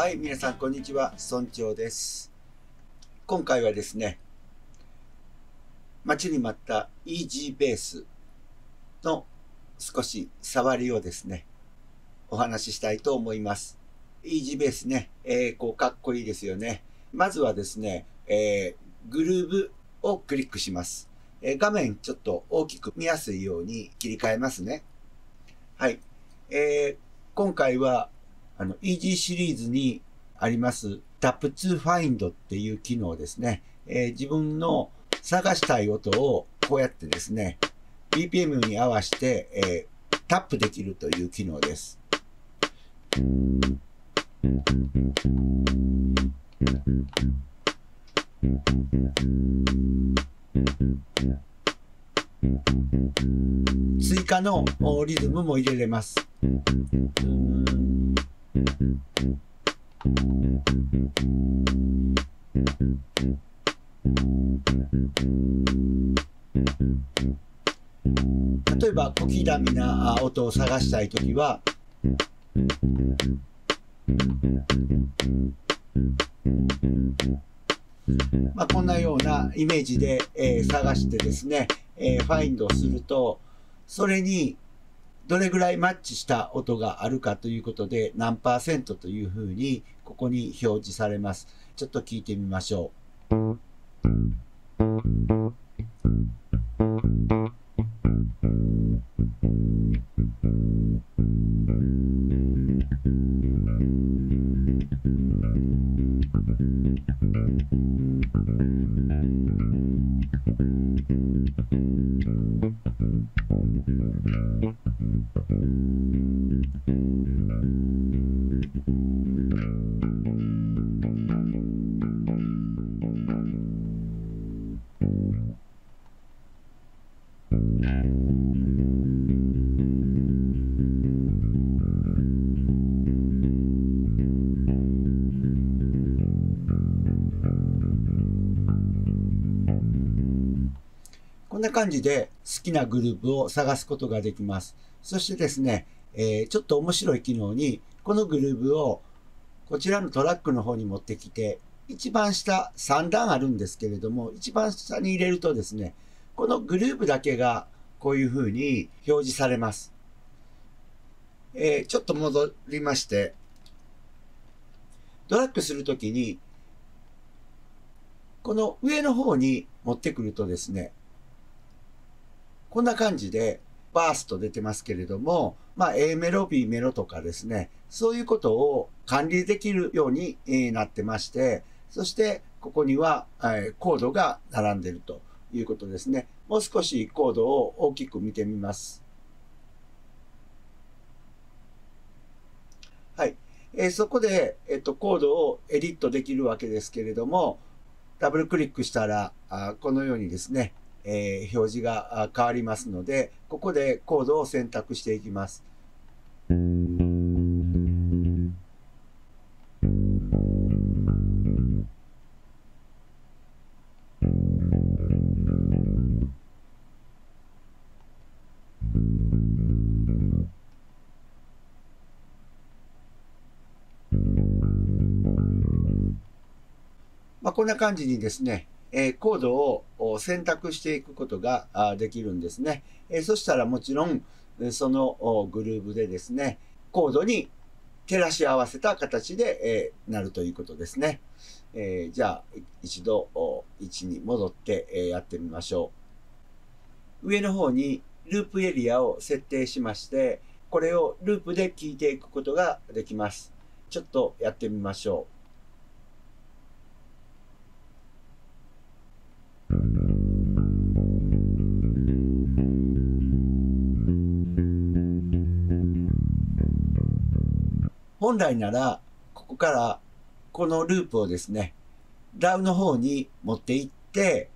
はい、皆さんこんにちは、村長です。今回はですね、待ちに待ったイージーベースの少し触りをですね、お話ししたいと思います。イージーベースね、えー、こうかっこいいですよね。まずはですね、えー、グルーブをクリックします。えー画面ちょっと大きく見やすいように切り替えますね。はい。えー今回は、あの、Easy シリーズにあります Tap to Find っていう機能ですね。えー自分の探したい音をこうやってですね、BPM に合わせて、えータップできるという機能です。追加のリズムも入れれます。例えば小刻みな音を探したいときは、まあ、こんなようなイメージで、えー探してですね、えーファインドすると、それにどれぐらいマッチした音があるかということで、何パーセントというふうに、ここに表示されます。ちょっと聞いてみましょう。んな感じで好きなグループを探すことができます。そしてですね、えーちょっと面白い機能に、このグルーブをこちらのトラックの方に持ってきて、一番下3段あるんですけれども、一番下に入れるとですね、このグループだけがこういう風に表示されます。えーちょっと戻りまして、ドラッグするときに、この上の方に持ってくるとですね、こんな感じでバースト出てますけれども、まあ A メロ、B メロとかですね、そういうことを管理できるようになってまして、そしてここにはコードが並んでいるということですね。もう少しコードを大きく見てみます。はい。えそこで、えっと、コードをエディットできるわけですけれども、ダブルクリックしたら、あこのようにですね、えー表示が変わりますので、ここでコードを選択していきます。まあ、こんな感じにですね、えコードを選択していくことができるんですね。えそしたらもちろん、そのグルーブでですね、コードに照らし合わせた形で、えなるということですね。えじゃあ、一度位置に戻って、えやってみましょう。上の方にループエリアを設定しまして、これをループで聞いていくことができます。ちょっとやってみましょう。本来なら、ここからこのループをですね、ダウの方に持っていって、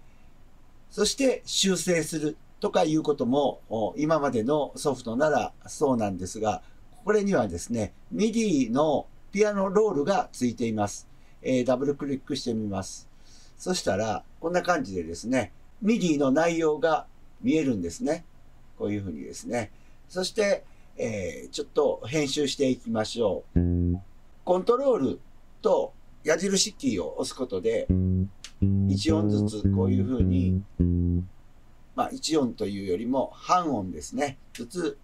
そして修正するとかいうことも、今までのソフトならそうなんですが、これにはですね、MIDI のピアノロールがついています。えーダブルクリックしてみます。そしたら、こんな感じでですね、MIDI の内容が見えるんですね。こういうふうにですね。そして、えーちょっと編集していきましょう。コントロールと矢印キーを押すことで、1音ずつこういう風に、まあ1音というよりも半音ですね、ずつ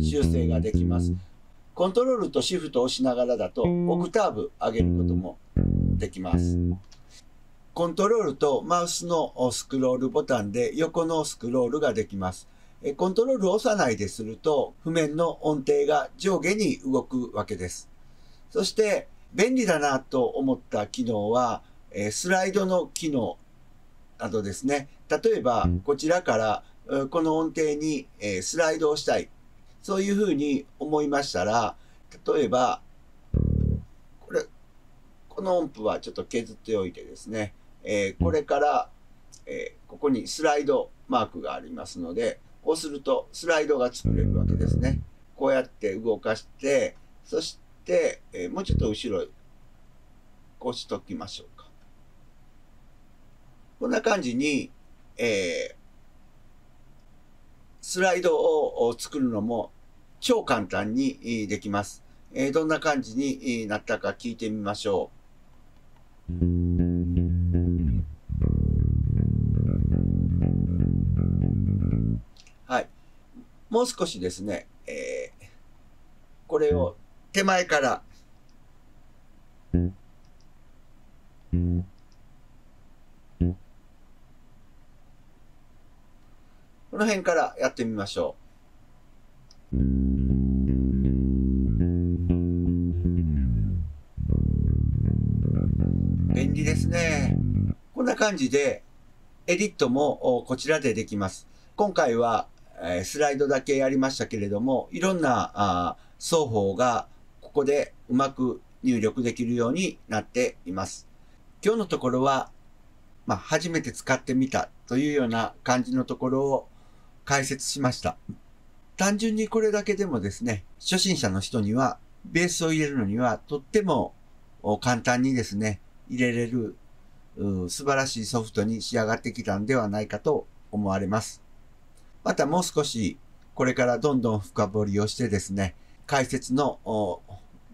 修正ができます。コントロールとシフトを押しながらだと、オクターブ上げることもできます。コントロールとマウスのスクロールボタンで横のスクロールができます。コントロールを押さないですると、譜面の音程が上下に動くわけです。そして、便利だなと思った機能は、スライドの機能などですね。例えば、こちらからこの音程にスライドをしたい。そういうふうに思いましたら、例えば、これ、この音符はちょっと削っておいてですね、えこれから、えここにスライドマークがありますので、こうするとスライドが作れるわけですね。こうやって動かして、そして、えもうちょっと後ろ、こうしときましょうか。こんな感じに、えー、スライドを作るのも超簡単にできます。えー、どんな感じになったか聞いてみましょう。もう少しですね、えー、これを手前から、この辺からやってみましょう。便利ですね。こんな感じで、エディットもこちらでできます。今回はえスライドだけやりましたけれども、いろんなあ双方がここでうまく入力できるようになっています。今日のところは、まあ、初めて使ってみたというような感じのところを解説しました。単純にこれだけでもですね、初心者の人には、ベースを入れるのにはとっても簡単にですね、入れれる素晴らしいソフトに仕上がってきたんではないかと思われます。またもう少しこれからどんどん深掘りをしてですね、解説の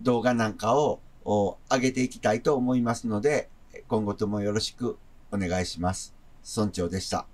動画なんかを上げていきたいと思いますので、今後ともよろしくお願いします。村長でした。